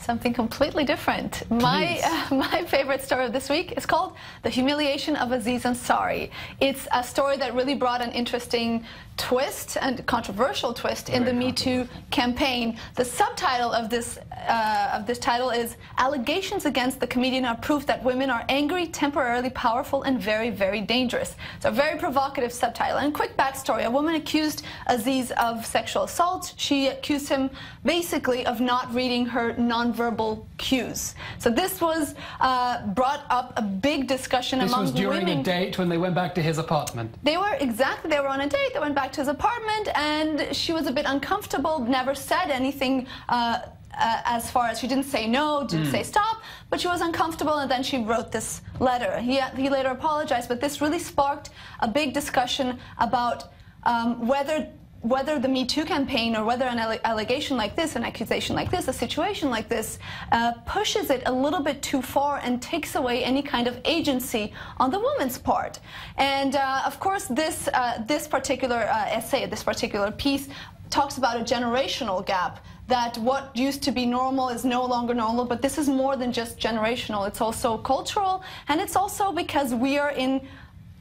Something completely different. My uh, my favorite story of this week is called "The Humiliation of Aziz Ansari." It's a story that really brought an interesting twist and controversial twist in the Me Too campaign. The subtitle of this uh, of this title is "Allegations Against the Comedian Are Proof That Women Are Angry, Temporarily Powerful, and Very, Very Dangerous." It's a very provocative subtitle. And quick backstory: A woman accused Aziz of sexual assault. She accused him basically of not reading her nonverbal cues. So this was uh, brought up a big discussion this among women. This was during women. a date when they went back to his apartment. They were exactly. They were on a date. They went back to his apartment, and she was a bit uncomfortable, never said anything. Uh, uh, as far as she didn't say no, didn't mm. say stop, but she was uncomfortable, and then she wrote this letter. He, he later apologized, but this really sparked a big discussion about um, whether whether the Me Too campaign or whether an allegation like this, an accusation like this, a situation like this, uh, pushes it a little bit too far and takes away any kind of agency on the woman's part. And uh, of course, this, uh, this particular uh, essay, this particular piece, talks about a generational gap that what used to be normal is no longer normal, but this is more than just generational. It's also cultural, and it's also because we are in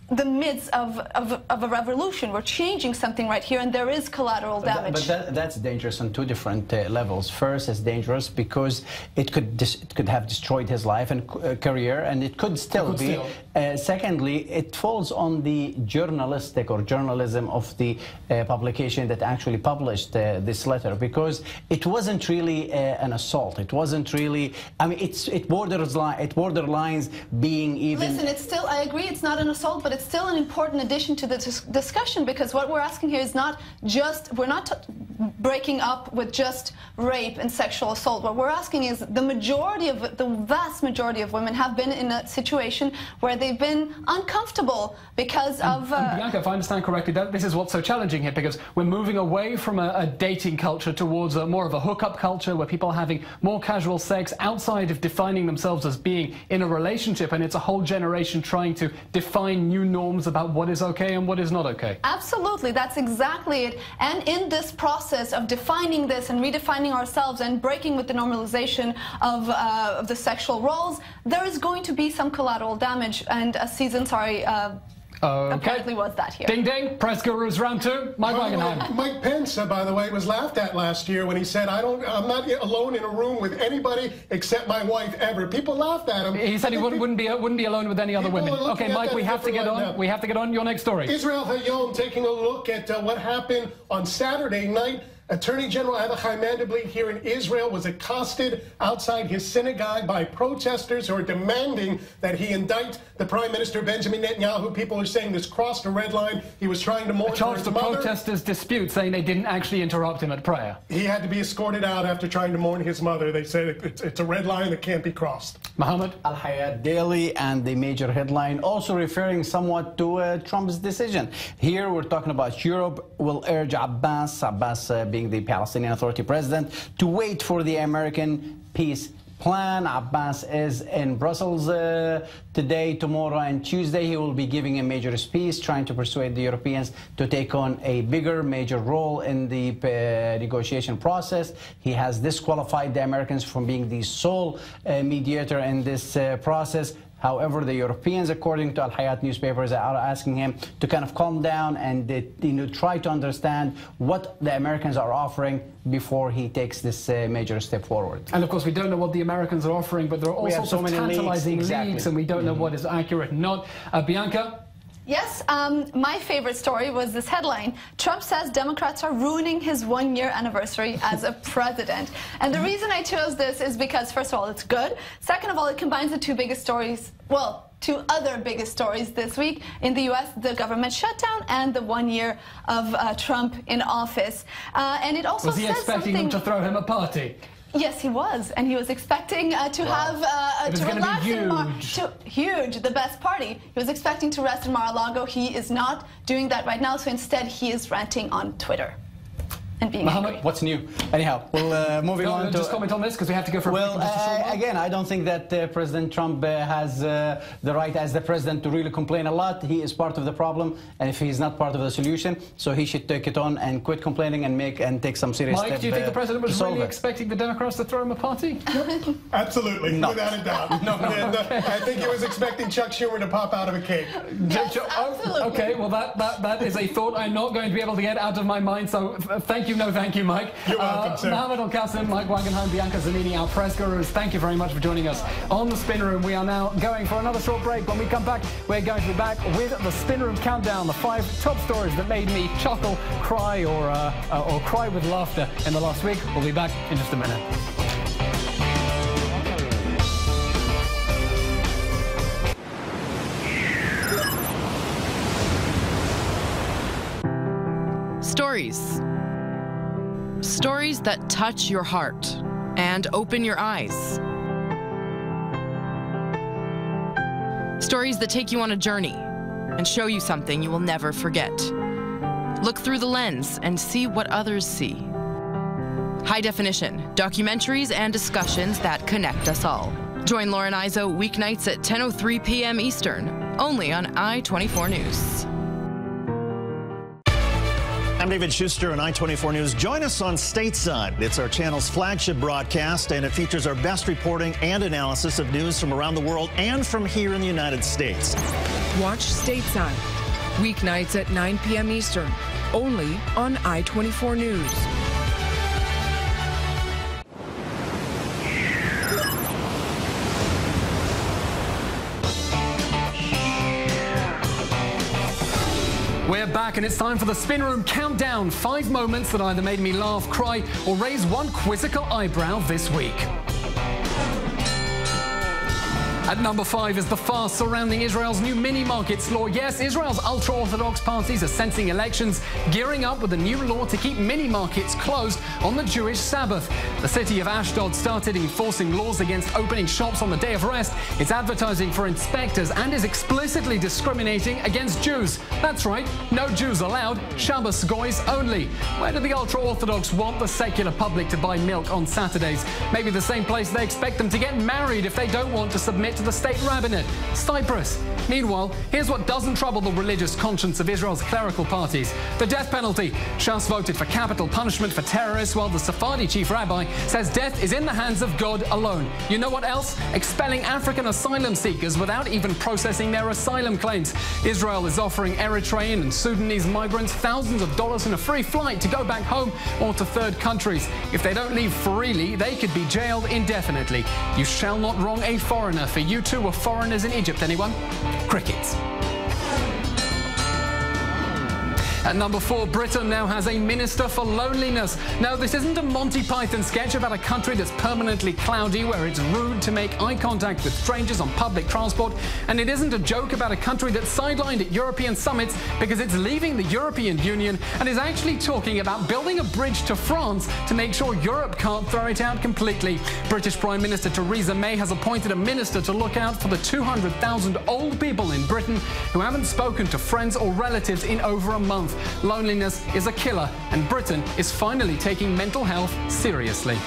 the midst of, of, of, a revolution. We're changing something right here, and there is collateral damage. But, that, that's dangerous on two different uh, levels. First, it's dangerous because it could it could have destroyed his life and uh, career, and it could still it could be. Still. Uh, secondly, it falls on the journalistic or journalism of the uh, publication that actually published uh, this letter because it wasn't really uh, an assault. It wasn't really. I mean, it's it borders it borderlines being even. Listen, it's still. I agree. It's not an assault, but it's still an important addition to the dis discussion because what we're asking here is not just, we're not breaking up with just rape and sexual assault. What we're asking is the majority of, the vast majority of women have been in a situation where they've been uncomfortable because and, of... Uh, and Bianca, if I understand correctly, that, this is what's so challenging here because we're moving away from a, a dating culture towards a, more of a hookup culture where people are having more casual sex outside of defining themselves as being in a relationship and it's a whole generation trying to define new norms about what is okay and what is not okay. Absolutely, that's exactly it. And in this process of defining this and redefining ourselves and breaking with the normalization of, uh, of the sexual roles, there is going to be some collateral damage. And a season, sorry, uh, Okay. Apparently was that here. Ding ding, press gurus round two. Mike Wagenheim. Mike Pence, uh, by the way, was laughed at last year when he said, "I don't, I'm not alone in a room with anybody except my wife ever." People laughed at him. He said he wouldn't, wouldn't be wouldn't be alone with any other women. Okay, Mike, we have to get on. Now. We have to get on your next story. Israel Hayom taking a look at uh, what happened on Saturday night Attorney General Avichai Mandelblit here in Israel was accosted outside his synagogue by protesters who are demanding that he indict the Prime Minister Benjamin Netanyahu. People are saying this crossed a red line. He was trying to mourn charge the mother. protesters dispute, saying they didn't actually interrupt him at prayer. He had to be escorted out after trying to mourn his mother. They said it's, it's a red line that can't be crossed. Mohammed Al Hayat Daily and the major headline also referring somewhat to uh, Trump's decision. Here we're talking about Europe will urge Abbas, Abbas uh, the Palestinian Authority president, to wait for the American peace plan. Abbas is in Brussels uh, today, tomorrow, and Tuesday. He will be giving a major speech trying to persuade the Europeans to take on a bigger, major role in the uh, negotiation process. He has disqualified the Americans from being the sole uh, mediator in this uh, process. However, the Europeans, according to Al Hayat newspapers, are asking him to kind of calm down and you know, try to understand what the Americans are offering before he takes this uh, major step forward. And of course, we don't know what the Americans are offering, but there are all sorts so of tantalizing leaks, exactly. and we don't mm -hmm. know mm-hmm. what is accurate and not. Uh, Bianca, Yes, um, my favorite story was this headline. Trump says Democrats are ruining his one-year anniversary as a president. And the reason I chose this is because, first of all, it's good. Second of all, it combines the two biggest stories, well, two other biggest stories this week in the U.S., the government shutdown and the one year of uh, Trump in office. Uh, and it also Was he expecting something... them to throw him a party? Yes, he was, and he was expecting uh, to Wow. have uh, to gonna be relax in Mar- to, huge, the best party. He was expecting to rest in Mar-a-Lago. He is not doing that right now, so instead he is ranting on Twitter and being angry. Mohammed, what's new? Anyhow, well, uh, moving No, on no, to just comment on this because we have to go for a well, break in just a short uh, again, I don't think that uh, President Trump uh, has uh, the right as the president to really complain a lot. He is part of the problem, and if he's not part of the solution, so he should take it on and quit complaining and make and take some serious Mike, steps. do you think uh, the president was really it. expecting the Democrats to throw him a party? Absolutely, No. without a doubt. And, uh, I think he was expecting Chuck Schumer to pop out of a cake. Yes, okay, well, that, that, that is a thought I'm not going to be able to get out of my mind, so uh, thank you, no thank you, Mike. You're welcome, uh, sir. Mohammed Al-Qasim, Mike Wagenheim, Bianca Zanini, our press gurus, thank you very much for joining us on the Spin Room. We are now going for another short break. When we come back, we're going to be back with the Spin Room Countdown, the five top stories that made me chuckle, cry, or, uh, uh, or cry with laughter in the last week. We'll be back in just a minute. Stories. Stories that touch your heart and open your eyes. Stories that take you on a journey and show you something you will never forget. Look through the lens and see what others see. High definition, documentaries and discussions that connect us all. Join Lauren Izso weeknights at 10.03 p.m. Eastern, only on I-24 News. I'm David Shuster on I-24 News. Join us on Stateside. It's our channel's flagship broadcast, and it features our best reporting and analysis of news from around the world and from here in the United States. Watch Stateside, weeknights at 9 p.m. Eastern, only on I-24 News. We're back and it's time for the Spin Room Countdown. Five moments that either made me laugh, cry, or raise one quizzical eyebrow this week. At number five is the farce surrounding Israel's new mini markets law. Yes, Israel's ultra Orthodox parties are sensing elections, gearing up with a new law to keep mini markets closed on the Jewish Sabbath. The city of Ashdod started enforcing laws against opening shops on the day of rest. It's advertising for inspectors and is explicitly discriminating against Jews. That's right, no Jews allowed, Shabbos goys only. Where do the ultra Orthodox want the secular public to buy milk on Saturdays? Maybe the same place they expect them to get married if they don't want to submit to the state rabbinate, Cyprus. Meanwhile, here's what doesn't trouble the religious conscience of Israel's clerical parties the death penalty. Shas voted for capital punishment for terrorists, while the Sephardi chief rabbi says death is in the hands of God alone. You know what else? Expelling African asylum seekers without even processing their asylum claims. Israel is offering Eritrean and Sudanese migrants thousands of dollars and a free flight to go back home or to third countries. If they don't leave freely, they could be jailed indefinitely. You shall not wrong a foreigner, for you two were foreigners in Egypt, anyone? Crickets. At number four, Britain now has a minister for loneliness. No, this isn't a Monty Python sketch about a country that's permanently cloudy where it's rude to make eye contact with strangers on public transport. And it isn't a joke about a country that's sidelined at European summits because it's leaving the European Union and is actually talking about building a bridge to France to make sure Europe can't throw it out completely. British Prime Minister Theresa May has appointed a minister to look out for the 200,000 old people in Britain who haven't spoken to friends or relatives in over a month. Loneliness is a killer, and Britain is finally taking mental health seriously.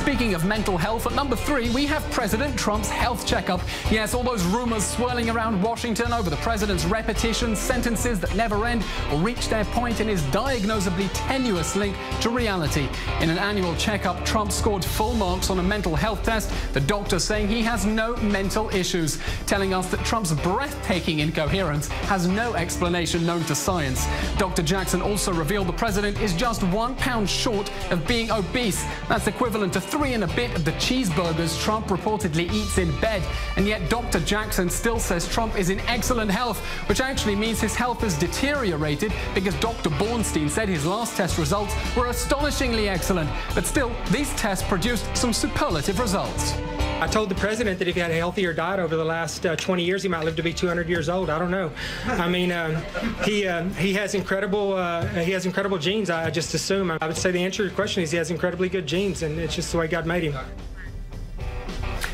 Speaking of mental health, at number three, we have President Trump's health checkup. Yes, all those rumors swirling around Washington over the president's repetition, sentences that never end reach their point in his diagnosably tenuous link to reality. In an annual checkup, Trump scored full marks on a mental health test, the doctor saying he has no mental issues, telling us that Trump's breathtaking incoherence has no explanation known to science. Dr. Jackson also revealed the president is just one pound short of being obese. That's equivalent to three and a bit of the cheeseburgers Trump reportedly eats in bed. And yet Dr. Jackson still says Trump is in excellent health, which actually means his health has deteriorated because Dr. Bornstein said his last test results were astonishingly excellent. But still, these tests produced some superlative results. I told the president that if he had a healthier diet over the last uh, 20 years, he might live to be 200 years old. I don't know. I mean, uh, he uh, he has incredible uh, he has incredible genes. I just assume. I would say the answer to your question is he has incredibly good genes, and it's just the way God made him.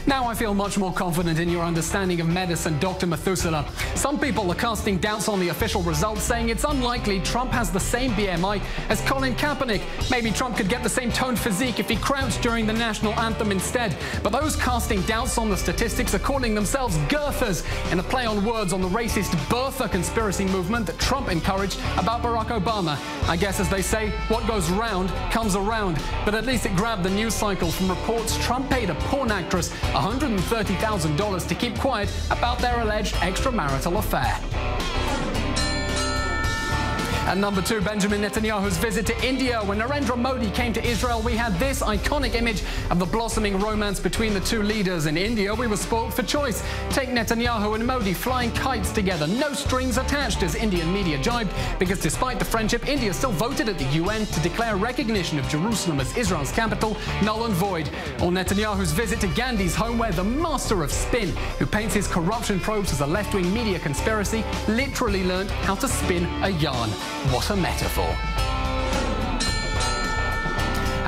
Now I feel much more confident in your understanding of medicine, Dr. Methuselah. Some people are casting doubts on the official results, saying it's unlikely Trump has the same BMI as Colin Kaepernick. Maybe Trump could get the same toned physique if he crouched during the national anthem instead. But those casting doubts on the statistics are calling themselves girthers in a play on words on the racist birther conspiracy movement that Trump encouraged about Barack Obama. I guess, as they say, what goes round comes around. But at least it grabbed the news cycle from reports Trump paid a porn actress $130,000 to keep quiet about their alleged extramarital affair. At number two, Benjamin Netanyahu's visit to India. When Narendra Modi came to Israel, we had this iconic image of the blossoming romance between the two leaders. In India, we were spoilt for choice. Take Netanyahu and Modi flying kites together, no strings attached, as Indian media jibed, because despite the friendship, India still voted at the UN to declare recognition of Jerusalem as Israel's capital null and void. Or Netanyahu's visit to Gandhi's home, where the master of spin, who paints his corruption probes as a left-wing media conspiracy, literally learned how to spin a yarn. What a metaphor.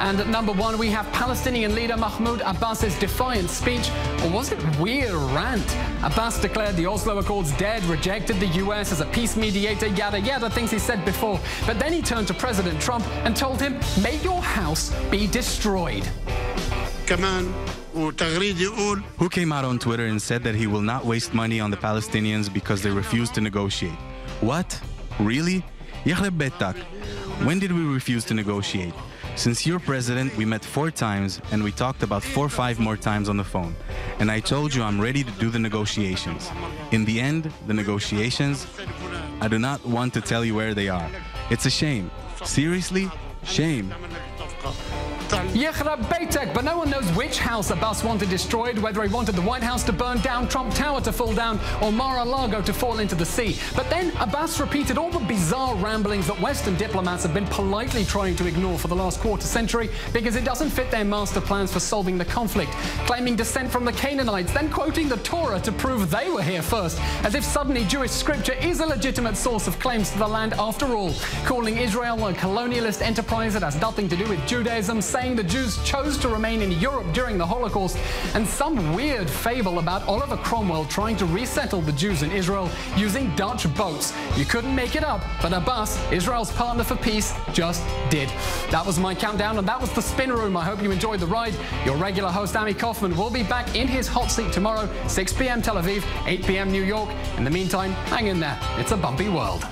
And at number one, we have Palestinian leader Mahmoud Abbas's defiant speech, or was it weird rant? Abbas declared the Oslo Accords dead, rejected the US as a peace mediator, yada yada, things he said before. But then he turned to President Trump and told him, may your house be destroyed. Who came out on Twitter and said that he will not waste money on the Palestinians because they refuse to negotiate? What? Really? Yahreb Betak, when did we refuse to negotiate? Since you're president, we met four times and we talked about four or five more times on the phone. And I told you I'm ready to do the negotiations. In the end, the negotiations, I do not want to tell you where they are. It's a shame. Seriously? Shame. Yahreb Betak, but no one knows which house Abbas wanted destroyed, whether he wanted the White House to burn down, Trump Tower to fall down, or Mar-a-Lago to fall into the sea. But then Abbas repeated all the bizarre ramblings that Western diplomats have been politely trying to ignore for the last quarter century because it doesn't fit their master plans for solving the conflict, claiming descent from the Canaanites, then quoting the Torah to prove they were here first, as if suddenly Jewish scripture is a legitimate source of claims to the land after all, calling Israel a colonialist enterprise that has nothing to do with Judaism, saying the Jews chose to remain in Europe during the Holocaust, and some weird fable about Oliver Cromwell trying to resettle the Jews in Israel using Dutch boats. You couldn't make it up, but Abbas, Israel's partner for peace, just did. That was my countdown, and that was the spin room. I hope you enjoyed the ride. Your regular host, Ami Kaufman, will be back in his hot seat tomorrow, 6 p.m. Tel Aviv, 8 p.m. New York. In the meantime, hang in there. It's a bumpy world.